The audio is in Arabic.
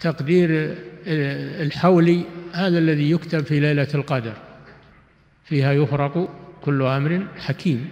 تقدير آه، الحولي هذا الذي يكتب في ليلة القدر. فيها يفرق كل أمر حكيم.